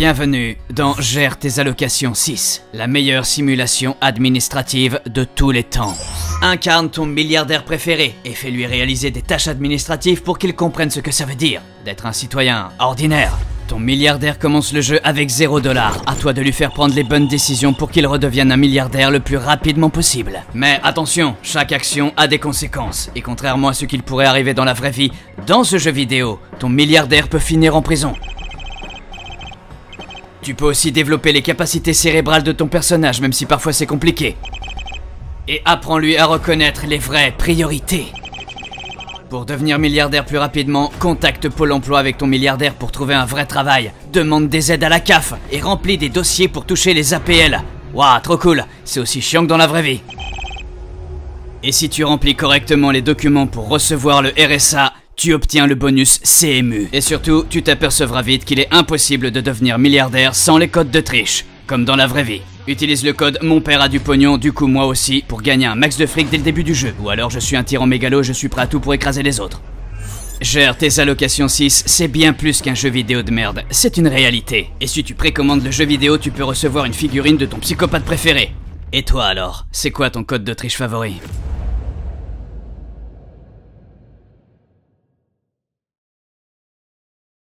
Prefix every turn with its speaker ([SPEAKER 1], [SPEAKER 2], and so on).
[SPEAKER 1] Bienvenue dans Gère tes allocations 6, la meilleure simulation administrative de tous les temps. Incarne ton milliardaire préféré et fais-lui réaliser des tâches administratives pour qu'il comprenne ce que ça veut dire d'être un citoyen ordinaire. Ton milliardaire commence le jeu avec 0 dollar. À toi de lui faire prendre les bonnes décisions pour qu'il redevienne un milliardaire le plus rapidement possible. Mais attention, chaque action a des conséquences. Et contrairement à ce qu'il pourrait arriver dans la vraie vie, dans ce jeu vidéo, ton milliardaire peut finir en prison. Tu peux aussi développer les capacités cérébrales de ton personnage, même si parfois c'est compliqué. Et apprends-lui à reconnaître les vraies priorités. Pour devenir milliardaire plus rapidement, contacte Pôle emploi avec ton milliardaire pour trouver un vrai travail. Demande des aides à la CAF et remplis des dossiers pour toucher les APL. Waouh, trop cool, c'est aussi chiant que dans la vraie vie. Et si tu remplis correctement les documents pour recevoir le RSA, tu obtiens le bonus CMU. Et surtout, tu t'apercevras vite qu'il est impossible de devenir milliardaire sans les codes de triche, comme dans la vraie vie. Utilise le code Mon père a du pognon, du coup moi aussi, pour gagner un max de fric dès le début du jeu. Ou alors je suis un tyran mégalo, je suis prêt à tout pour écraser les autres. Gère tes allocations 6, c'est bien plus qu'un jeu vidéo de merde, c'est une réalité. Et si tu précommandes le jeu vidéo, tu peux recevoir une figurine de ton psychopathe préféré. Et toi alors, c'est quoi ton code de triche favori?